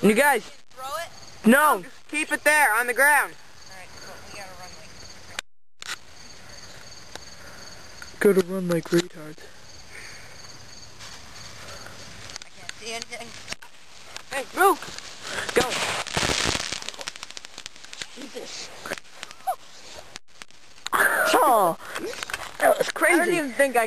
And You guys, Throw it? no, oh, just keep it there on the ground. Alright, well, We gotta run like... Gotta run like retards. I can't see anything. Hey, Luke, go. Jesus. Oh, that was crazy. I don't even think I